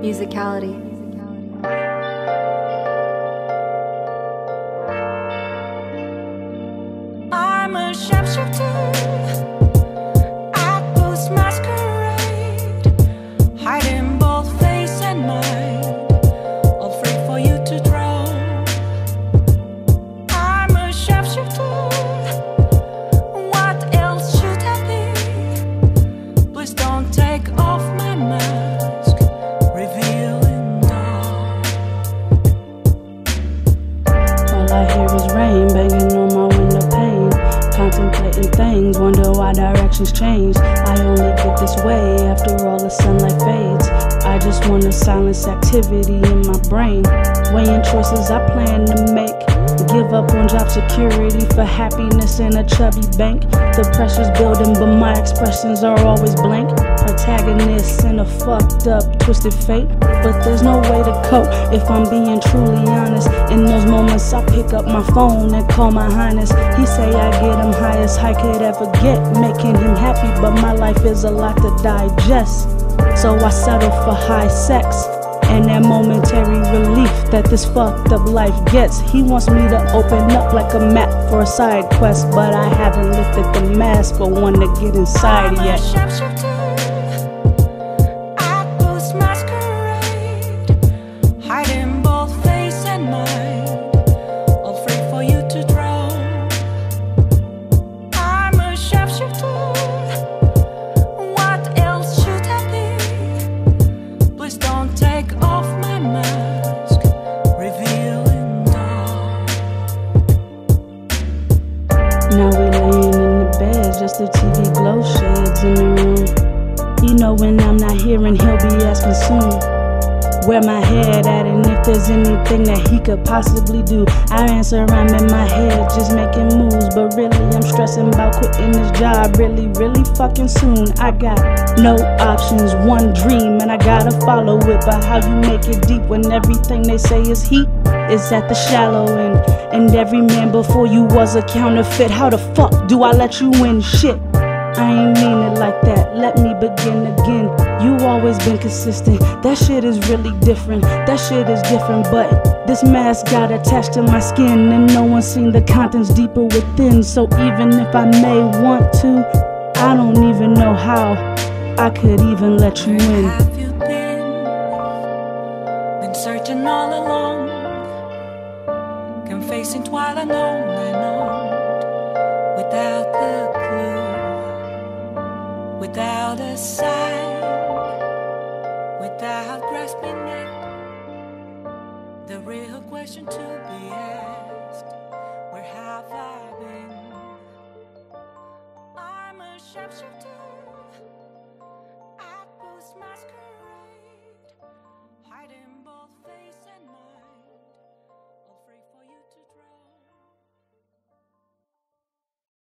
Musicality. I'm a shapeshifter. I post masquerade, hiding All I hear is rain banging on my window pane. Contemplating things, wonder why directions change. I only get this way after all the sunlight fades. I just wanna silence activity in my brain. Weighing choices I plan to make. Give up on job security for happiness in a chubby bank. The pressure's building, but my expressions are always blank. Protagonists in a fucked up, twisted fate. But there's no way to cope if I'm being truly honest. In those moments, I pick up my phone and call my highness. He say I get him highest I could ever get, making him happy. But my life is a lot to digest. So I settle for high sex and that momentary relief that this fucked up life gets. He wants me to open up like a map for a side quest, but I haven't lifted the mask for one to get inside yet. I'm a yet. shapeshifter. Now we laying in the bed, just the TV glow shades in the room. He know when I'm not here and he'll be asking soon. Where my head at and if there's anything that he could possibly do. I answer I'm in my head just making moves, but really I'm stressing about quitting this job really, really fucking soon. I got no options, one dream, and I gotta follow it. But how you make it deep when everything they say is heat is at the shallow end? And every man before you was a counterfeit. How the fuck do I let you win? Shit. I ain't mean it like that. Let me begin again. You always been consistent. That shit is really different. That shit is different, but this mask got attached to my skin, and no one's seen the contents deeper within. So even if I may want to, I don't even know how I could even let you Where in. have you been? Been searching all along, confessing while unknown and on, without without grasping. The real question to be asked where have I been? I'm a. I my